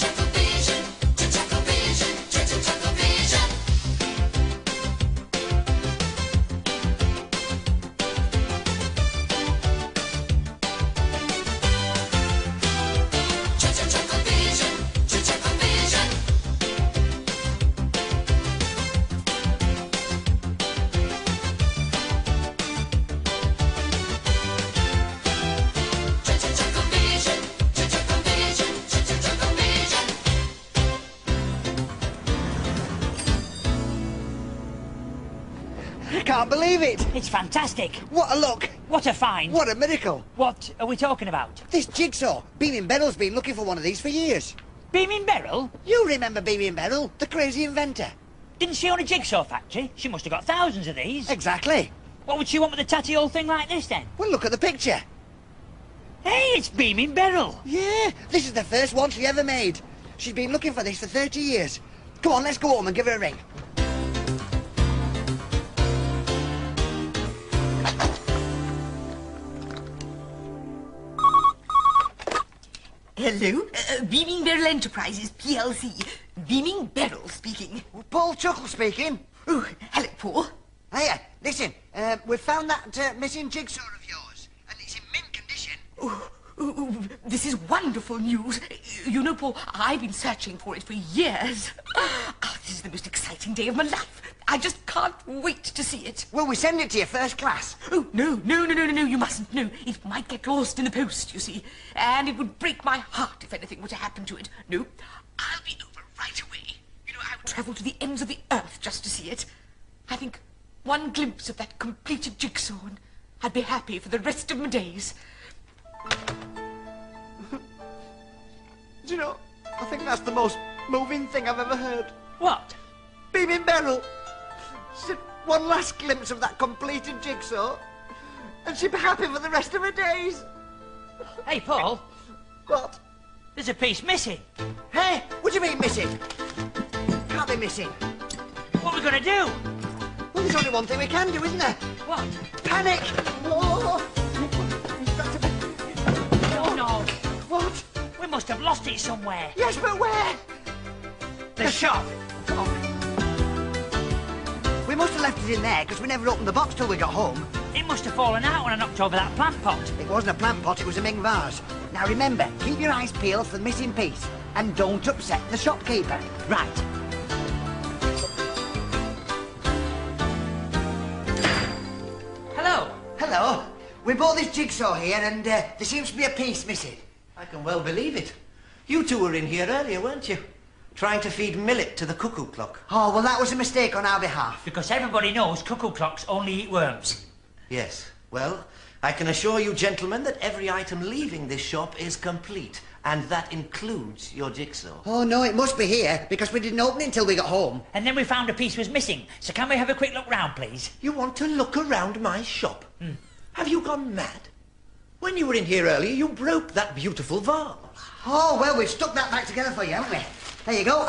I can't believe it. It's fantastic. What a look. What a find. What a miracle. What are we talking about? This jigsaw. Beaming Beryl's been looking for one of these for years. Beaming Beryl? You remember Beaming Beryl, the crazy inventor? Didn't she own a jigsaw factory? She must have got thousands of these. Exactly. What would she want with a tatty old thing like this then? Well, look at the picture. Hey, it's Beaming Beryl. Yeah, this is the first one she ever made. She's been looking for this for 30 years. Come on, let's go home and give her a ring. Hello, uh, Beaming Beryl Enterprises PLC. Beaming Beryl speaking. Paul Chuckle speaking. Oh, hello, Paul. Hiya, listen, uh, we've found that uh, missing jigsaw of yours, and it's in mint condition. Oh, oh, oh, this is wonderful news. You know, Paul, I've been searching for it for years. Ah, this is the most exciting day of my life. I just can't wait to see it. Will we send it to you first class? Oh, no, no, no, no, no, no, you mustn't. No, it might get lost in the post, you see. And it would break my heart if anything were to happen to it. No, I'll be over right away. You know, I'll travel to the ends of the earth just to see it. I think one glimpse of that completed jigsaw and I'd be happy for the rest of my days. Do you know, I think that's the most moving thing I've ever heard. What? Beaming Beryl. One last glimpse of that completed jigsaw, and she'd be happy for the rest of her days. Hey, Paul, What? there's a piece missing. Hey, what do you mean missing? Can't be missing. What are we going to do? Well, there's only one thing we can do, isn't there? What? Panic! Oh, Oh, no. what? We must have lost it somewhere. Yes, but where? The shop. We must have left it in there because we never opened the box till we got home. It must have fallen out when I knocked over that plant pot. It wasn't a plant pot, it was a Ming vase. Now remember, keep your eyes peeled for the missing piece. And don't upset the shopkeeper. Right. Hello. Hello. We bought this jigsaw here and uh, there seems to be a piece missing. I can well believe it. You two were in here earlier, weren't you? Trying to feed millet to the cuckoo clock. Oh, well, that was a mistake on our behalf. Because everybody knows cuckoo clocks only eat worms. Yes. Well, I can assure you, gentlemen, that every item leaving this shop is complete, and that includes your jigsaw. Oh, no, it must be here because we didn't open it until we got home. And then we found a piece was missing. So can we have a quick look round, please? You want to look around my shop? Hmm. Have you gone mad? When you were in here earlier, you broke that beautiful vase. Oh, well, we've stuck that back together for you, haven't we? There you go.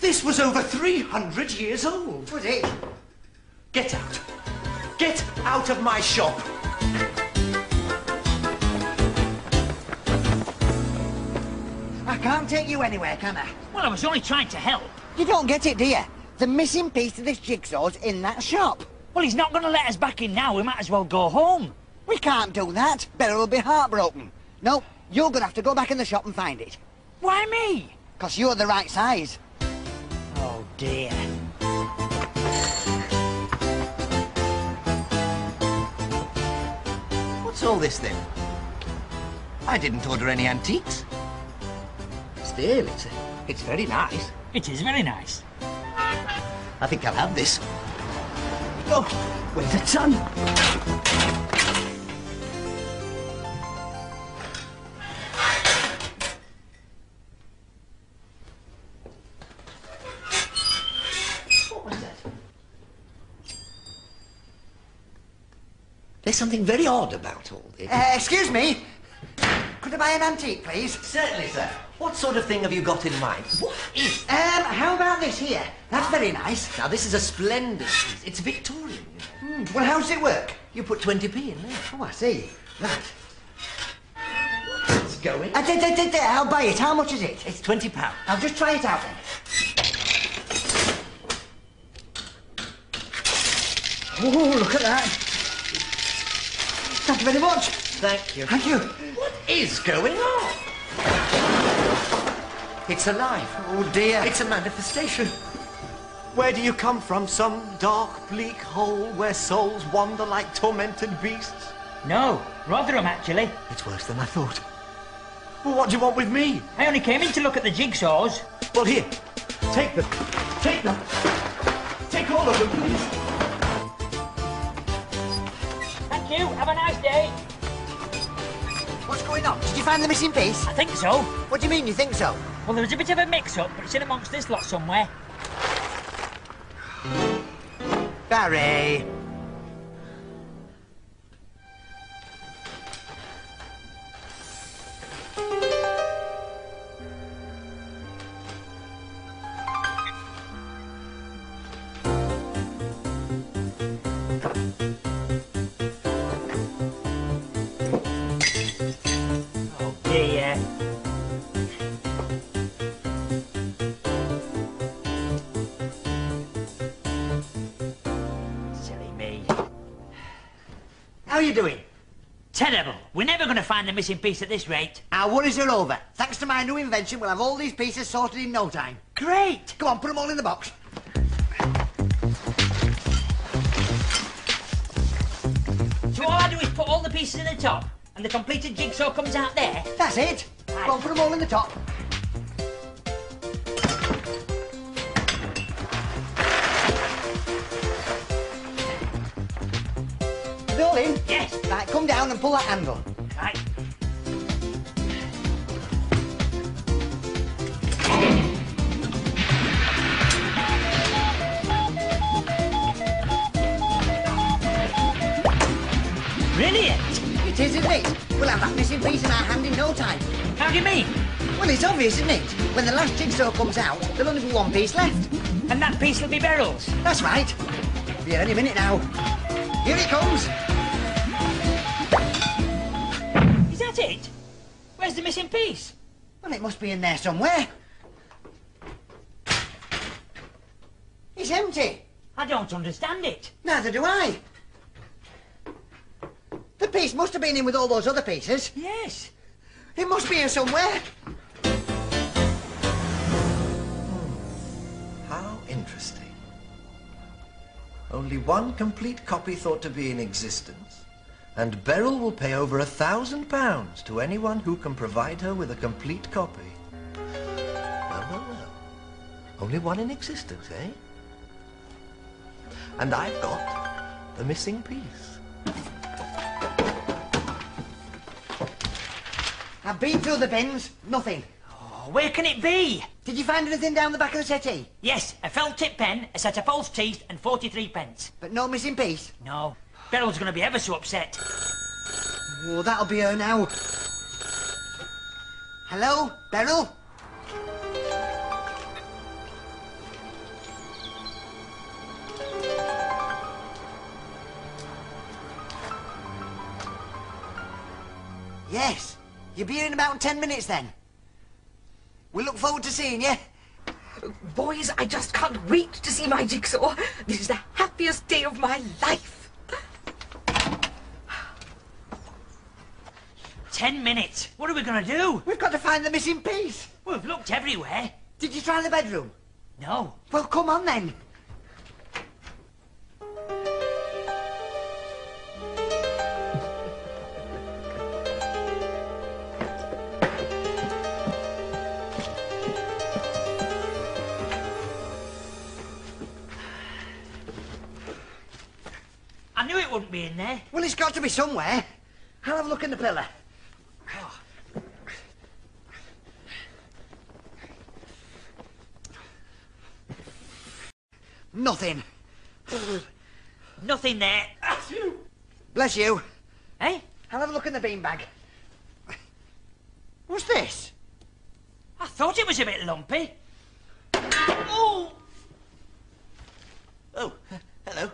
This was over 300 years old. Was it? Get out. Get out of my shop. I can't take you anywhere, can I? Well, I was only trying to help. You don't get it, do you? The missing piece of this jigsaw's in that shop. Well, he's not going to let us back in now. We might as well go home. We can't do that. Beryl will be heartbroken. No, you're gonna have to go back in the shop and find it. Why me? Because you're the right size. Oh, dear. What's all this then? I didn't order any antiques. Still, it's, it's very nice. It is very nice. I think I'll have this. Oh, where's the sun? There's something very odd about all this. Uh, excuse me. Could I buy an antique, please? Certainly, sir. What sort of thing have you got in mind? What is Um, how about this here? That's very nice. Now, this is a splendid piece. It's Victorian, you know. Hmm, Well, how does it work? You put 20p in there. Oh, I see. Right. going? I did, did, did, did. I'll buy it. How much is it? It's twenty pounds. I'll just try it out then. Oh, look at that. Thank you very much. Thank you. Thank you. What is going on? It's alive. Oh, dear. It's a manifestation. Where do you come from? Some dark, bleak hole where souls wander like tormented beasts? No, Rotherham, actually. It's worse than I thought. Well, what do you want with me? I only came in to look at the jigsaws. Well, here. Take them. Take them. Take all of them, please. Thank you. Have a nice day. What's going on? Did you find the missing piece? I think so. What do you mean you think so? Well, there was a bit of a mix-up, but it's in amongst this lot somewhere. Barry. The missing piece at this rate. Our worries are over. Thanks to my new invention, we'll have all these pieces sorted in no time. Great. Go on, put them all in the box. So all I do is put all the pieces in the top, and the completed jigsaw comes out there. That's it. Go on, put them all in the top. All in? Yes. Right, come down and pull that handle. Brilliant. It is, isn't it? We'll have that missing piece in our hand in no time. How do you mean? Well, it's obvious, isn't it? When the last jigsaw comes out, there'll only be one piece left. And that piece will be Beryl's. That's right. Will Be here any minute now. Here it comes. Is that it? Where's the missing piece? Well, it must be in there somewhere. It's empty. I don't understand it. Neither do I. The piece must have been in with all those other pieces. Yes. It must be here somewhere. How interesting. Only one complete copy thought to be in existence, and Beryl will pay over a thousand pounds to anyone who can provide her with a complete copy. Well, well, well. Only one in existence, eh? And I've got the missing piece. I've been through the bins. Nothing. Oh, where can it be? Did you find anything down the back of the settee? Yes, a felt tip pen, a set of false teeth, and 43 pence. But no missing piece? No. Beryl's going to be ever so upset. Oh, that'll be her now. Hello, Beryl? Yes. You'll be here in about ten minutes then. We look forward to seeing you. Boys, I just can't wait to see my jigsaw. This is the happiest day of my life. Ten minutes. What are we going to do? We've got to find the missing piece. We've looked everywhere. Did you try the bedroom? No. Well, come on then. There. Well, it's got to be somewhere. I'll have a look in the pillar. Nothing. Nothing there. Bless you. Bless you. Eh? I'll have a look in the beanbag. What's this? I thought it was a bit lumpy. Oh! Oh, hello.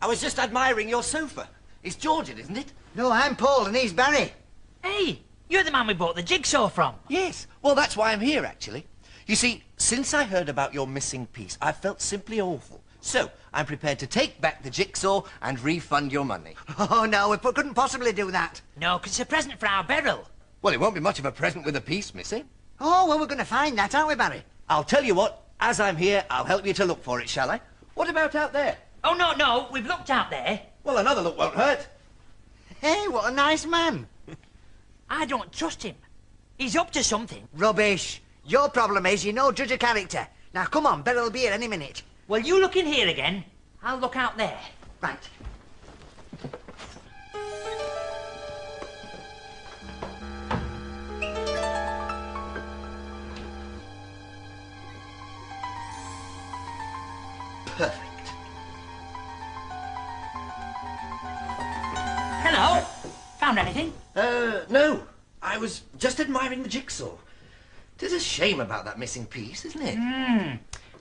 I was just admiring your sofa. It's Georgian, isn't it? No, I'm Paul and he's Barry. Hey, You're the man we bought the jigsaw from. Yes. Well, that's why I'm here, actually. You see, since I heard about your missing piece, I've felt simply awful. So, I'm prepared to take back the jigsaw and refund your money. Oh, no, we couldn't possibly do that. No, 'cause it's a present for our Beryl. Well, it won't be much of a present with a piece missing. Eh? Oh, well, we're going to find that, aren't we, Barry? I'll tell you what, as I'm here, I'll help you to look for it, shall I? What about out there? Oh, no, no, we've looked out there. Well, another look won't hurt. Hey, what a nice man. I don't trust him. He's up to something. Rubbish. Your problem is you no judge a character. Now, come on, Beryl will be here any minute. Well, you look in here again. I'll look out there. Right. Perfect. Hello. Found anything? Uh, no. I was just admiring the jigsaw. It is a shame about that missing piece, isn't it? Hmm.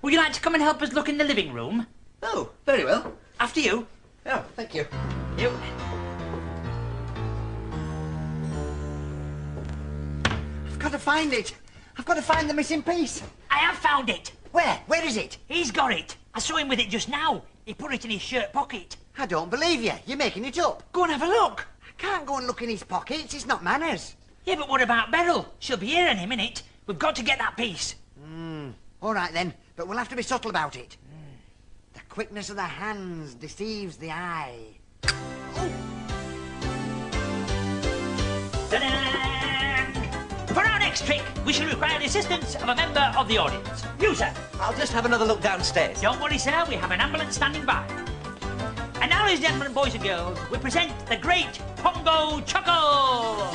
Would you like to come and help us look in the living room? Oh, very well. After you. Oh, thank you. You. I've got to find it. I've got to find the missing piece. I have found it. Where? Where is it? He's got it. I saw him with it just now. He put it in his shirt pocket. I don't believe you. You're making it up. Go and have a look. I can't go and look in his pockets. It's not manners. Yeah, but what about Beryl? She'll be here any minute. We've got to get that piece. Hmm. All right, then. But we'll have to be subtle about it. The quickness of the hands deceives the eye. Oh. Ta-da! For our next trick, we shall require the assistance of a member of the audience. You, sir. I'll just have another look downstairs. Don't worry, sir. We have an ambulance standing by. And now, ladies and gentlemen, boys and girls, we present the great Pongo Chuckle.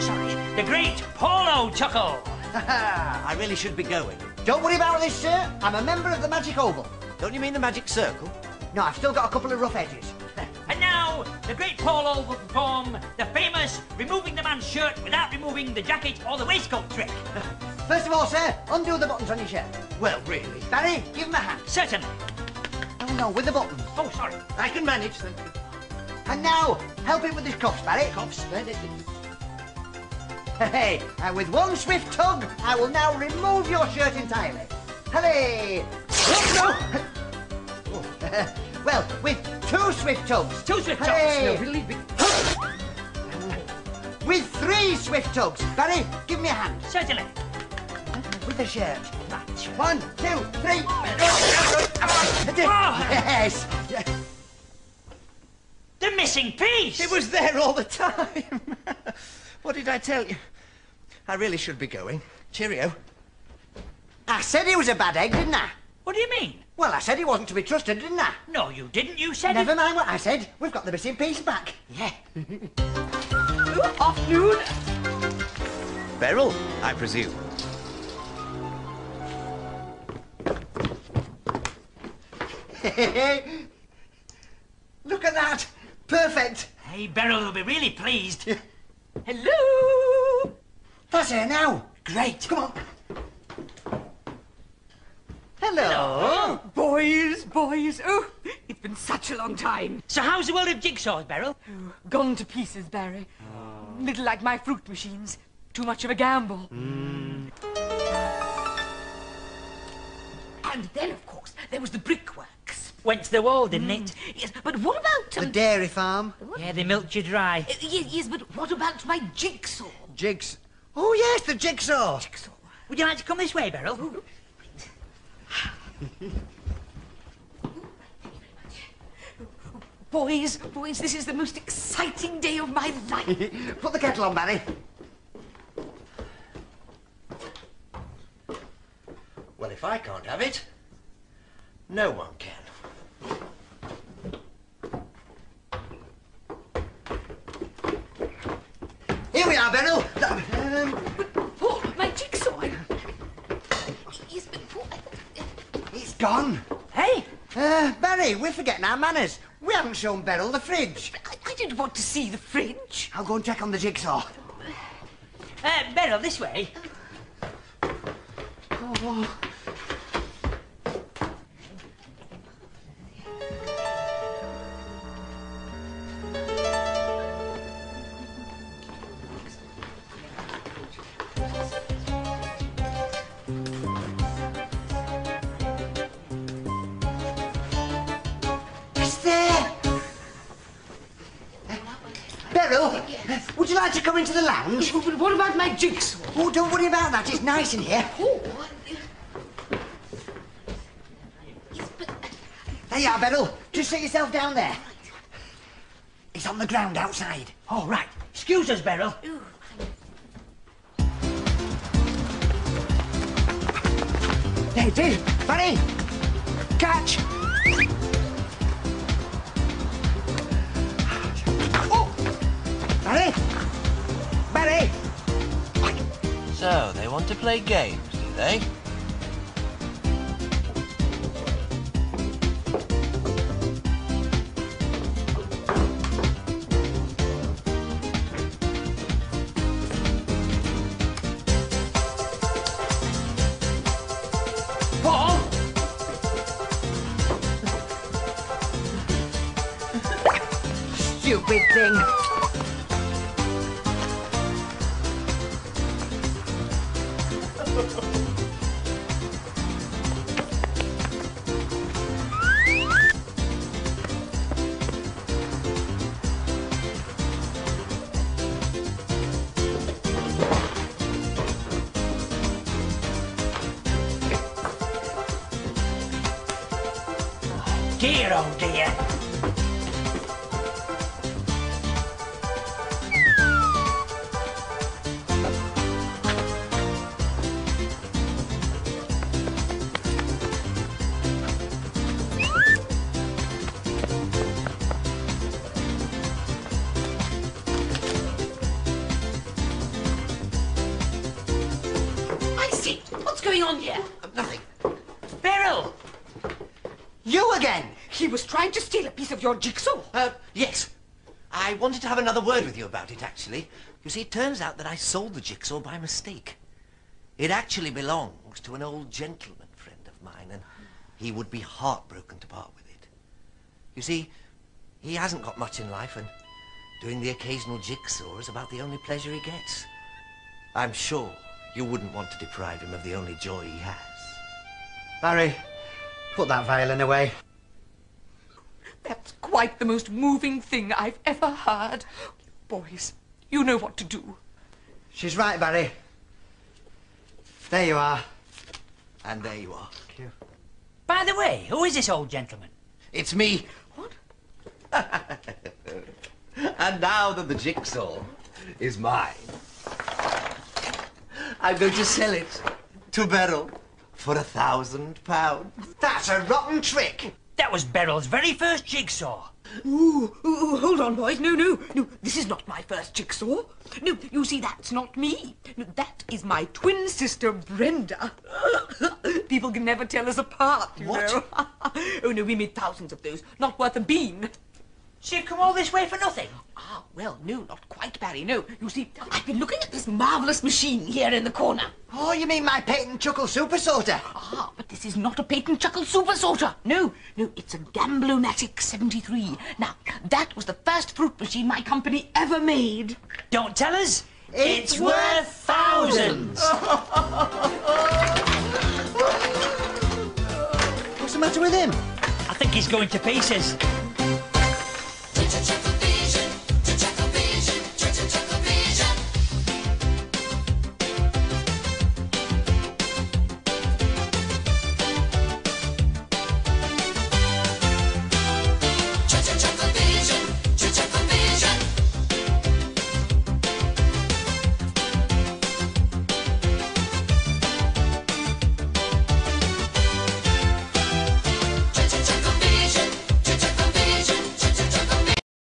Sorry, the great Polo Chuckle. I really should be going. Don't worry about this, sir. I'm a member of the Magic Oval. Don't you mean the magic circle? No, I've still got a couple of rough edges. And now, the great Polo will perform the famous removing the man's shirt without removing the jacket or the waistcoat trick. First of all, sir, undo the buttons on your shirt. Well, really. Barry, give him a hand. Certainly. Oh, no, with the buttons. Oh, sorry. I can manage, thank you. And now, help him with his cuffs, Barry. Cuffs? Hey, and with one swift tug, I will now remove your shirt entirely. Hooray! Oh, no! well, with two swift tugs. Two swift tugs. No, Really big. With three swift tugs. Barry, give me a hand. Certainly. With the shirt. Right. One, two, three. Oh, Oh. Yes. The missing piece. It was there all the time. what did I tell you? I really should be going. Cheerio. I said he was a bad egg, didn't I? What do you mean? Well, I said he wasn't to be trusted, didn't I? No, you didn't. You said Never it. mind what I said. We've got the missing piece back. Yeah. Afternoon. Beryl, I presume. Look at that. Perfect. Hey, Beryl will be really pleased. Hello. That's her now. Great. Come on. Hello. Boys, boys. Oh, it's been such a long time. So how's the world of jigsaws, Beryl? Gone to pieces, Barry. Little like my fruit machines. Too much of a gamble. Mm. And then, of course, there was the brickworks. Went to the wall, didn't it? Yes, but what about... The Um, dairy farm. Yeah, they milked you dry. uh, yes, yes, but what about my jigsaw? Jigs. Oh, yes, the jigsaw. Jigsaw. Would you like to come this way, Beryl? Boys, boys, this is the most exciting day of my life. Put the kettle on, Barry. Well, if I can't have it, no one can. Are, Beryl. Paul, my jigsaw. But Paul... it's gone. Hey, Uh, Barry, we're forgetting our manners. We haven't shown Beryl the fridge. I, I didn't want to see the fridge. I'll go and check on the jigsaw. uh, Beryl, this way. To come into the lounge? But but what about my jigsaw? Oh, don't worry about that. It's nice in here. Oh, There you are, Beryl. Just sit yourself down there. It's on the ground outside. All right. Excuse us, Beryl. There it is. Barry! Catch! So, they want to play games, do they? Dear, oh dear. I see. What's going on here? Nothing. Beryl! You again! He was trying to steal a piece of your jigsaw. Uh, yes. I wanted to have another word with you about it, actually. You see, it turns out that I sold the jigsaw by mistake. It actually belongs to an old gentleman friend of mine, and he would be heartbroken to part with it. You see, he hasn't got much in life, and doing the occasional jigsaw is about the only pleasure he gets. I'm sure you wouldn't want to deprive him of the only joy he has. Barry, put that violin away. That's quite the most moving thing I've ever heard. Boys, you know what to do. She's right, Barry. There you are. And there you are. Thank you. By the way, who is this old gentleman? It's me. What? And now that the jigsaw is mine, I'm going to sell it to Beryl for a thousand pounds. That's a rotten trick. That was Beryl's very first jigsaw. Ooh, ooh, ooh, hold on, boys. No, no, no. This is not my first jigsaw. No, you see, that's not me. No, that is my twin sister, Brenda. People can never tell us apart, you What? know. oh, no, we made thousands of those. Not worth a bean. So you've come all this way for nothing? Ah, well, no, not quite, Barry. No, you see, I've been looking at this marvelous machine here in the corner. Oh, you mean my patent chuckle super sorter? Ah, but this is not a patent chuckle super sorter. No, no, it's a Gamblomatic 73. Now, that was the first fruit machine my company ever made. Don't tell us. It's worth thousands. What's the matter with him? I think he's going to pieces.